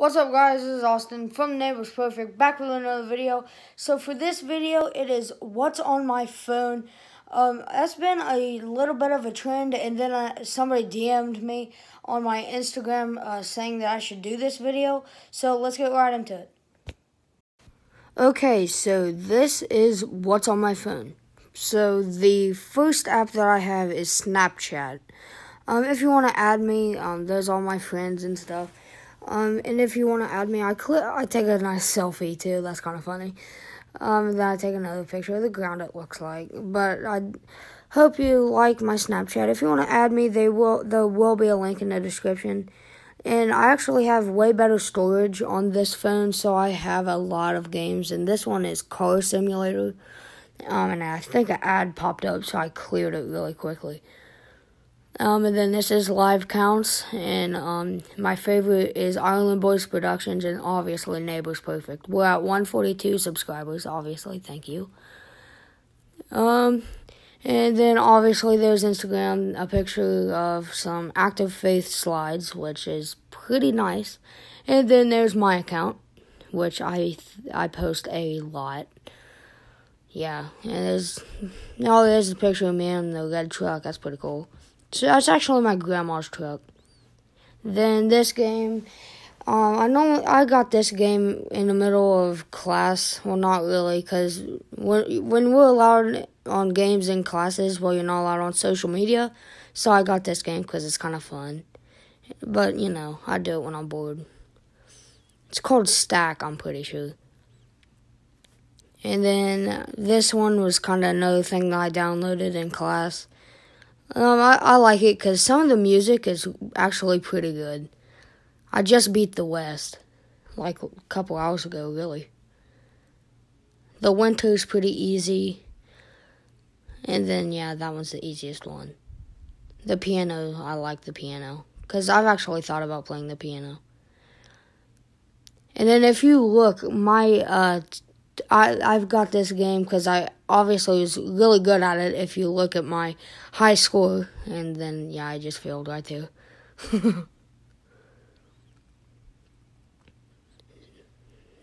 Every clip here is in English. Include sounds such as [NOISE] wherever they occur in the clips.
What's up guys, this is Austin from Neighbors Perfect, back with another video. So for this video, it is what's on my phone. Um, that's been a little bit of a trend, and then uh, somebody DM'd me on my Instagram uh, saying that I should do this video. So let's get right into it. Okay, so this is what's on my phone. So the first app that I have is Snapchat. Um, if you want to add me, um, there's all my friends and stuff. Um, and if you want to add me, I click, I take a nice selfie too. That's kind of funny. Um, then I take another picture of the ground. It looks like, but I hope you like my Snapchat. If you want to add me, they will. There will be a link in the description. And I actually have way better storage on this phone, so I have a lot of games. And this one is Car Simulator. Um, and I think an ad popped up, so I cleared it really quickly. Um, and then this is live counts, and um, my favorite is Island Boys Productions, and obviously Neighbors Perfect. We're at 142 subscribers, obviously. Thank you. Um, and then obviously there's Instagram, a picture of some active faith slides, which is pretty nice. And then there's my account, which I I post a lot. Yeah, and there's oh there's a picture of me in the red truck. That's pretty cool. So that's actually my grandma's truck. Then this game, um, I know I got this game in the middle of class. Well, not really, because when when we're allowed on games in classes, well, you're not allowed on social media. So I got this game because it's kind of fun. But you know, I do it when I'm bored. It's called Stack, I'm pretty sure. And then this one was kind of another thing that I downloaded in class. Um, I, I like it because some of the music is actually pretty good. I just beat the West, like a couple hours ago, really. The Winter's pretty easy. And then, yeah, that one's the easiest one. The piano, I like the piano. Because I've actually thought about playing the piano. And then if you look, my uh, I I've got this game because I obviously was really good at it. If you look at my high score, and then yeah, I just failed right there. [LAUGHS]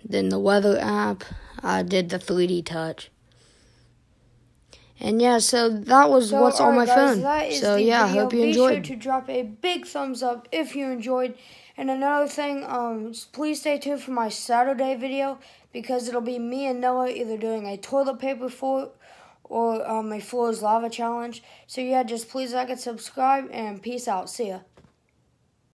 then the weather app, I did the 3D touch. And yeah, so that was so, what's on my guys, phone. So yeah, video. hope you Be enjoyed. Be sure to drop a big thumbs up if you enjoyed. And another thing, um, please stay tuned for my Saturday video because it'll be me and Noah either doing a toilet paper fort or um, a floor's lava challenge. So yeah, just please like and subscribe and peace out. See ya.